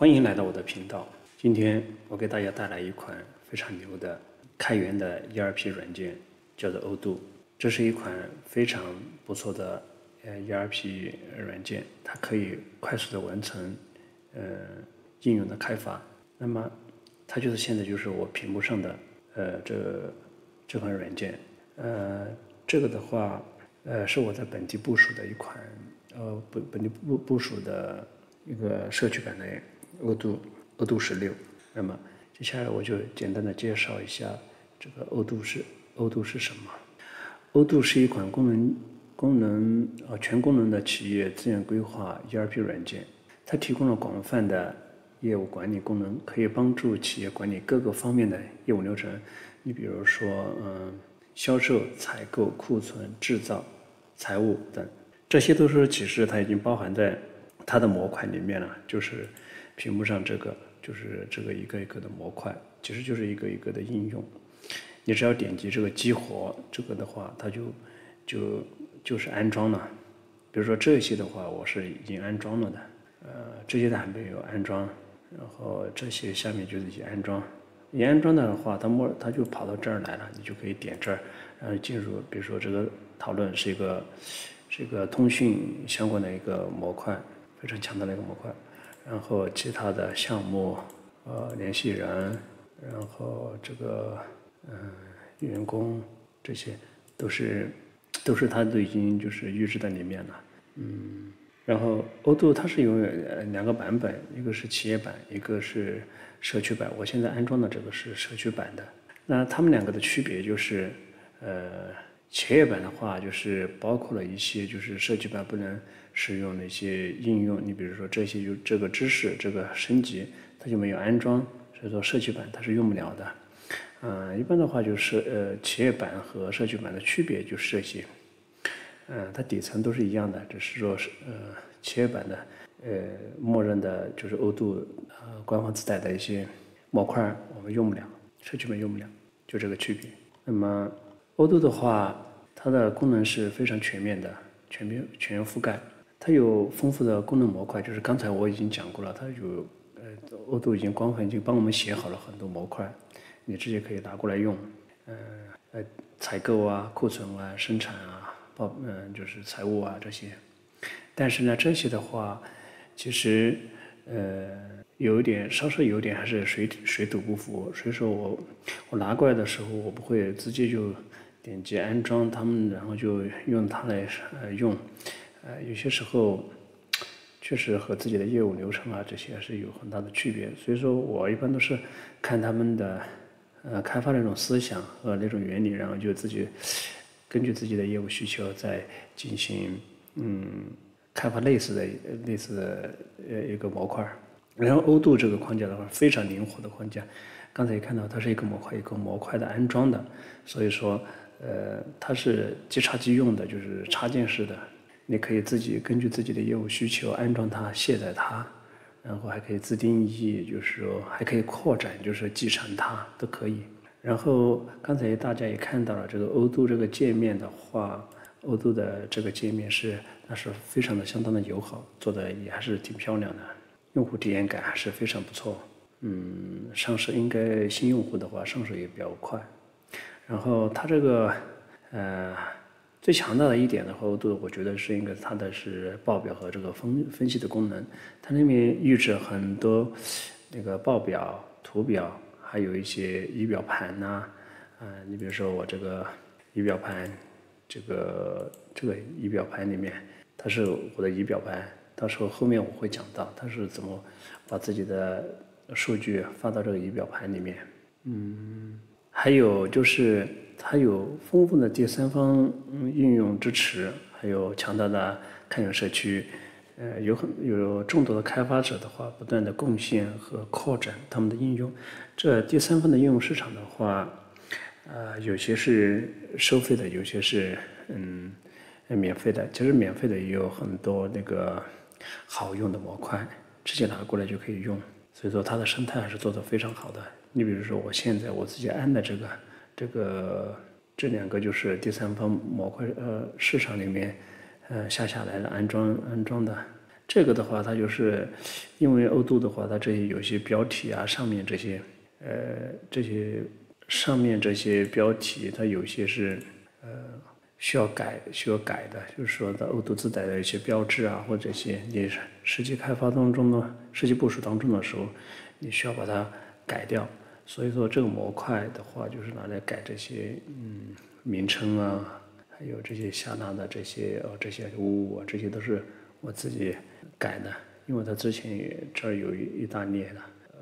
欢迎来到我的频道。今天我给大家带来一款非常牛的开源的 ERP 软件，叫做 odo。这是一款非常不错的呃 ERP 软件，它可以快速的完成呃应用的开发。那么它就是现在就是我屏幕上的呃这这款软件。呃，这个的话呃是我在本地部署的一款呃本本地部部署的一个社区版的。欧度欧度十六，那么接下来我就简单的介绍一下这个欧度是欧度是什么？欧度是一款功能功能呃全功能的企业资源规划 ERP 软件，它提供了广泛的业务管理功能，可以帮助企业管理各个方面的业务流程。你比如说，嗯，销售、采购、库存、制造、财务等，这些都是其实它已经包含在它的模块里面了，就是。屏幕上这个就是这个一个一个的模块，其实就是一个一个的应用。你只要点击这个激活这个的话，它就就就是安装了。比如说这些的话，我是已经安装了的，呃，这些的还没有安装。然后这些下面就是已经安装。已安装的话，它默它就跑到这儿来了，你就可以点这儿，然后进入。比如说这个讨论是一个是一个通讯相关的一个模块，非常强大的一个模块。然后其他的项目，呃，联系人，然后这个，嗯，员工，这些都是，都是他都已经就是预置在里面了，嗯，然后欧度它是有两个版本，一个是企业版，一个是社区版。我现在安装的这个是社区版的。那它们两个的区别就是，呃。企业版的话，就是包括了一些就是社区版不能使用的一些应用。你比如说这些就这个知识这个升级，它就没有安装，所以说社区版它是用不了的。嗯，一般的话就是呃企业版和社区版的区别就是这些。嗯，它底层都是一样的，只是说是呃企业版的呃默认的就是欧度呃官方自带的一些模块我们用不了，社区版用不了，就这个区别。那么。欧度的话，它的功能是非常全面的，全面全覆盖。它有丰富的功能模块，就是刚才我已经讲过了，它有呃，欧度已经官方已经帮我们写好了很多模块，你直接可以拿过来用。嗯呃，采购啊、库存啊、生产啊、报嗯就是财务啊这些。但是呢，这些的话，其实呃有一点稍稍有点还是水水土不服，所以说我我拿过来的时候，我不会直接就。点击安装他们，然后就用它来呃用，呃有些时候确实和自己的业务流程啊这些是有很大的区别，所以说我一般都是看他们的呃开发那种思想和那种原理，然后就自己根据自己的业务需求再进行嗯开发类似的类似的呃一个模块。然后欧度这个框架的话非常灵活的框架，刚才也看到它是一个模块一个模块的安装的，所以说。呃，它是即插即用的，就是插件式的，你可以自己根据自己的业务需求安装它、卸载它，然后还可以自定义，就是说还可以扩展，就是继承它都可以。然后刚才大家也看到了这个欧度这个界面的话，欧度的这个界面是那是非常的相当的友好，做的也还是挺漂亮的，用户体验感还是非常不错。嗯，上手应该新用户的话上手也比较快。然后它这个，呃，最强大的一点的话，度我觉得是应该它的是报表和这个分分析的功能。它那边预置很多那个报表、图表，还有一些仪表盘呐，啊，你比如说我这个仪表盘，这个这个仪表盘里面，它是我的仪表盘，到时候后面我会讲到它是怎么把自己的数据发到这个仪表盘里面，嗯。还有就是它有丰富的第三方应用支持，还有强大的开源社区，呃，有很有众多的开发者的话，不断的贡献和扩展他们的应用。这第三方的应用市场的话，呃，有些是收费的，有些是嗯免费的。其实免费的也有很多那个好用的模块，直接拿过来就可以用。所以说它的生态还是做得非常好的。你比如说，我现在我自己安的这个，这个这两个就是第三方模块，呃，市场里面，呃，下下来的安装安装的。这个的话，它就是因为欧度的话，它这些有些标题啊，上面这些呃这些上面这些标题，它有些是呃需要改需要改的，就是说的欧度自带的一些标志啊，或者一些你实际开发当中呢，实际部署当中的时候，你需要把它改掉。所以说这个模块的话，就是拿来改这些嗯名称啊，还有这些下拉的这些哦这些物啊，这些都是我自己。改的，因为它之前这儿有一大列的，呃，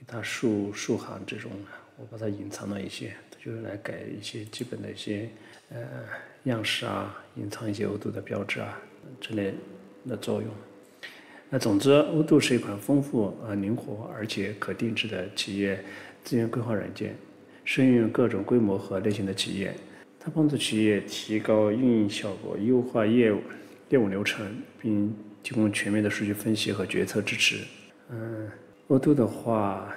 一大竖竖行这种，我把它隐藏了一些，就是来改一些基本的一些呃样式啊，隐藏一些欧度的标志啊之类的作用。那总之，欧度是一款丰富、呃灵活而且可定制的企业资源规划软件，适用于各种规模和类型的企业。它帮助企业提高运营效果，优化业务业务流程，并提供全面的数据分析和决策支持。嗯，欧度的话，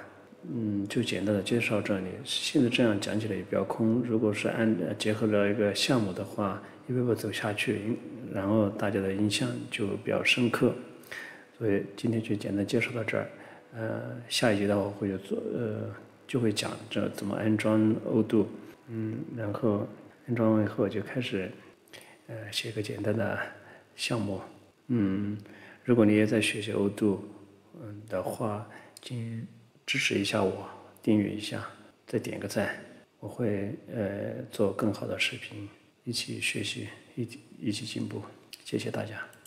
嗯，就简单的介绍这里。现在这样讲起来也比较空。如果是按结合了一个项目的话，一步步走下去，然后大家的印象就比较深刻。所以今天就简单介绍到这儿。呃，下一节的话会做，呃，就会讲这怎么安装欧度。嗯，然后安装完以后就开始，呃，写个简单的项目。嗯，如果你也在学习欧度，嗯的话，请支持一下我，订阅一下，再点个赞，我会呃做更好的视频，一起学习，一起一起进步，谢谢大家。